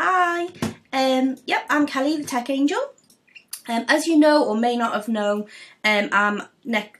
Hi, um, yep, I'm Kelly, the Tech Angel. Um, as you know or may not have known, um, I'm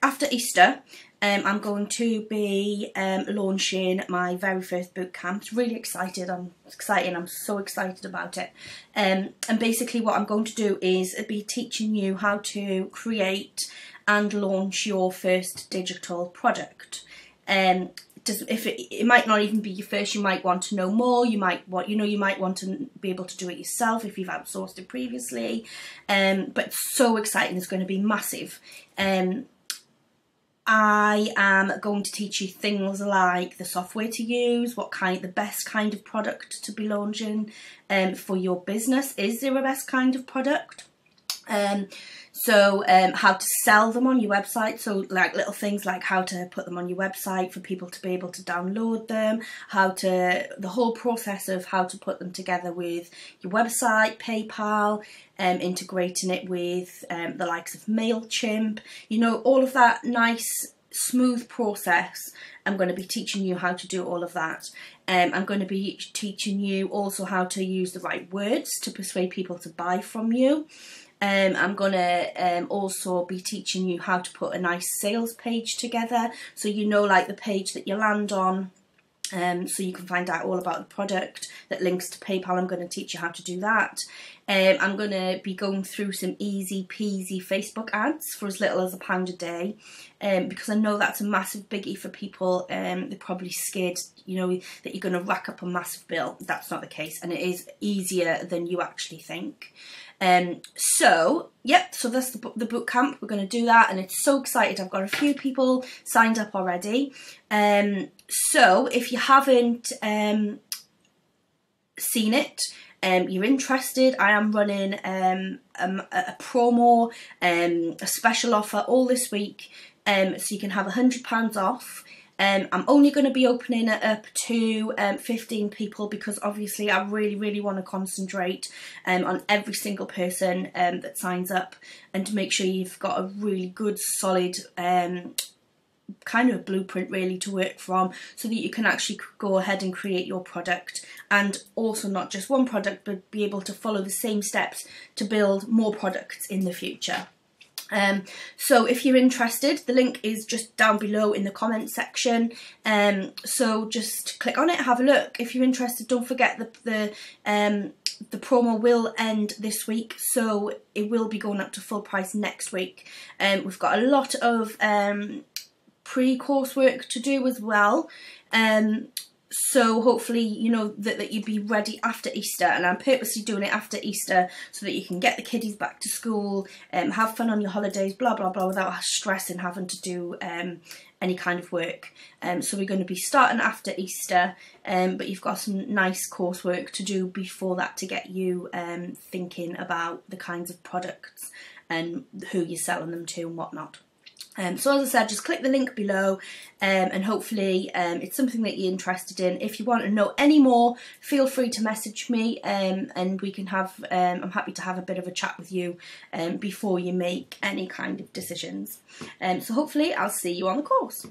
after Easter, um, I'm going to be um, launching my very first boot camp. Really excited. I'm excited. I'm so excited about it. Um, and basically, what I'm going to do is be teaching you how to create and launch your first digital product. Um, does, if it, it might not even be your first, you might want to know more. You might want, you know, you might want to be able to do it yourself if you've outsourced it previously. Um, but so exciting! It's going to be massive. Um, I am going to teach you things like the software to use, what kind, the best kind of product to be launching um, for your business. Is there a best kind of product? Um, so um, how to sell them on your website. So like little things like how to put them on your website for people to be able to download them, how to, the whole process of how to put them together with your website, PayPal, um, integrating it with um, the likes of MailChimp, you know, all of that nice smooth process. I'm going to be teaching you how to do all of that. Um, I'm going to be teaching you also how to use the right words to persuade people to buy from you. Um, I'm going to um, also be teaching you how to put a nice sales page together. So you know like the page that you land on um, so you can find out all about the product that links to PayPal. I'm going to teach you how to do that. Um, I'm going to be going through some easy peasy Facebook ads for as little as a pound a day um, because I know that's a massive biggie for people. Um, they're probably scared, you know, that you're going to rack up a massive bill. That's not the case and it is easier than you actually think. Um, so, yep, so that's the, the boot camp. We're going to do that, and it's so excited. I've got a few people signed up already. Um, so, if you haven't um, seen it, um, you're interested, I am running um, a, a, promo, um, a special offer all this week, um, so you can have £100 off. Um, I'm only going to be opening it up to um, 15 people because obviously I really, really want to concentrate um, on every single person um, that signs up and to make sure you've got a really good, solid um, kind of blueprint really to work from so that you can actually go ahead and create your product and also not just one product but be able to follow the same steps to build more products in the future. Um, so if you're interested, the link is just down below in the comments section. Um, so just click on it, have a look. If you're interested, don't forget the the um, the promo will end this week, so it will be going up to full price next week. Um, we've got a lot of um, pre-course work to do as well. Um, so hopefully you know that, that you'd be ready after Easter and I'm purposely doing it after Easter so that you can get the kiddies back to school um, have fun on your holidays blah blah blah without stress and having to do um, any kind of work um, so we're going to be starting after Easter um, but you've got some nice coursework to do before that to get you um, thinking about the kinds of products and who you're selling them to and whatnot. Um, so as I said, just click the link below um, and hopefully um, it's something that you're interested in. If you want to know any more, feel free to message me um, and we can have, um, I'm happy to have a bit of a chat with you um, before you make any kind of decisions. so hopefully I'll see you on the course.